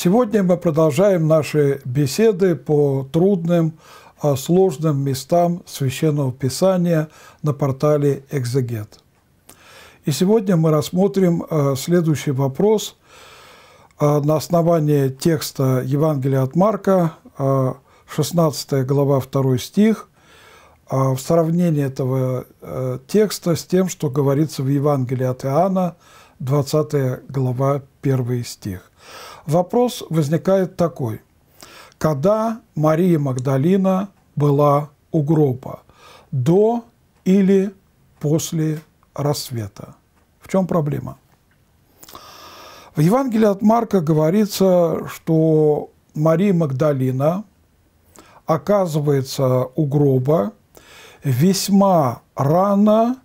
Сегодня мы продолжаем наши беседы по трудным, а, сложным местам Священного Писания на портале «Экзегет». И сегодня мы рассмотрим а, следующий вопрос а, на основании текста Евангелия от Марка, 16 глава, 2 стих, в сравнении этого текста с тем, что говорится в Евангелии от Иоанна, 20 глава, 1 стих. Вопрос возникает такой. Когда Мария Магдалина была у гроба? До или после рассвета? В чем проблема? В Евангелии от Марка говорится, что Мария Магдалина оказывается у гроба весьма рано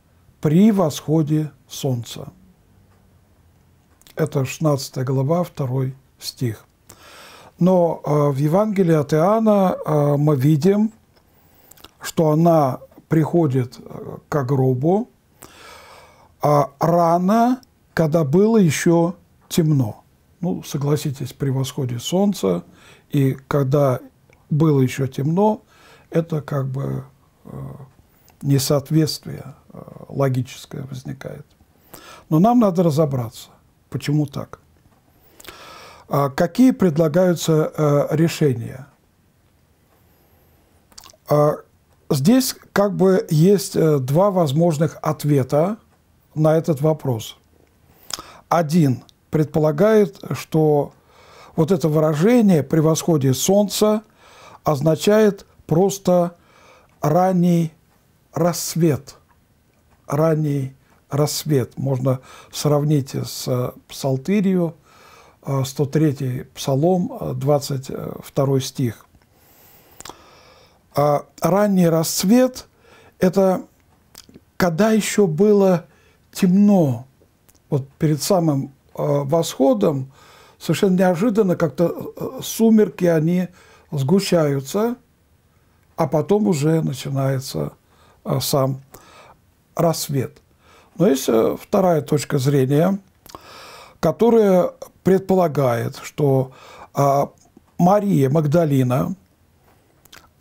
при восходе солнца. Это 16 глава, 2 стих. Но э, в Евангелии от Иоанна э, мы видим, что она приходит э, к гробу а рано, когда было еще темно. Ну, согласитесь, при восходе солнца и когда было еще темно, это как бы несоответствие логическое возникает. Но нам надо разобраться, почему так. А какие предлагаются э, решения? А здесь как бы есть э, два возможных ответа на этот вопрос. Один предполагает, что вот это выражение при восходе солнца означает просто ранний рассвет. Ранний рассвет. Можно сравнить с э, псалтырью, 103 Псалом, 22 стих. А ранний расцвет – это когда еще было темно, вот перед самым восходом, совершенно неожиданно как-то э, сумерки, они сгущаются, а потом уже начинается сам рассвет. Но есть э, вторая точка зрения, которая предполагает, что а, Мария Магдалина,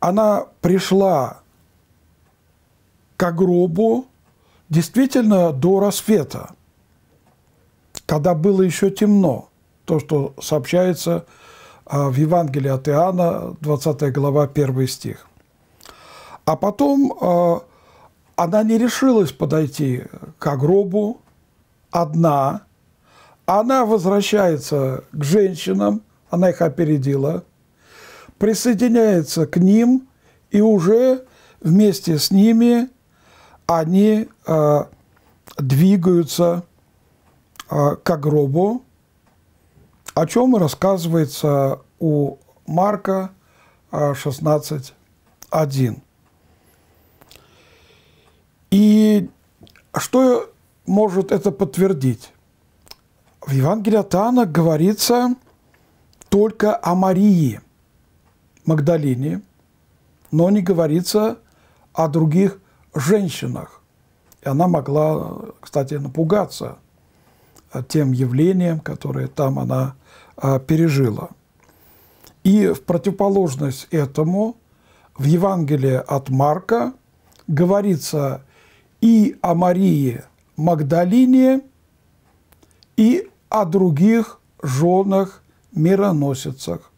она пришла к гробу действительно до рассвета, когда было еще темно. То, что сообщается а, в Евангелии от Иоанна, 20 глава, 1 стих. А потом а, она не решилась подойти к гробу одна, она возвращается к женщинам, она их опередила, присоединяется к ним, и уже вместе с ними они э, двигаются э, к гробу, о чем рассказывается у Марка 16.1. И что может это подтвердить? В Евангелии от Иоанна говорится только о Марии Магдалине, но не говорится о других женщинах. И она могла, кстати, напугаться тем явлением, которое там она а, пережила. И в противоположность этому в Евангелии от Марка говорится и о Марии Магдалине, и о других женах мироносицах.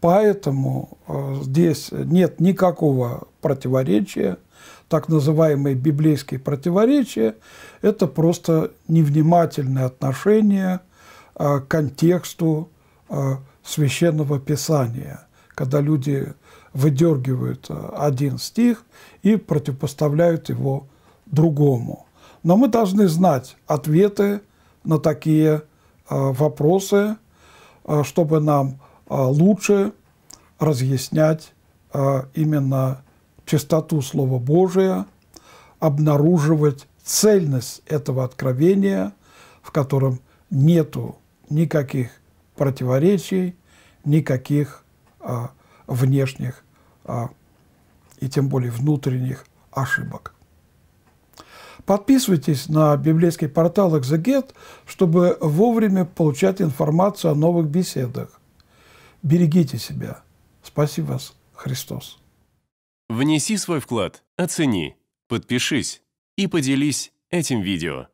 Поэтому э, здесь нет никакого противоречия. Так называемые библейские противоречия – это просто невнимательное отношение э, к контексту э, священного писания, когда люди выдергивают один стих и противопоставляют его другому. Но мы должны знать ответы на такие а, вопросы, а, чтобы нам лучше разъяснять именно чистоту Слова Божия, обнаруживать цельность этого откровения, в котором нету никаких противоречий, никаких а, внешних а, и тем более внутренних ошибок. Подписывайтесь на библейский портал «Экзегет», чтобы вовремя получать информацию о новых беседах. Берегите себя. Спаси вас, Христос. Внеси свой вклад, оцени, подпишись и поделись этим видео.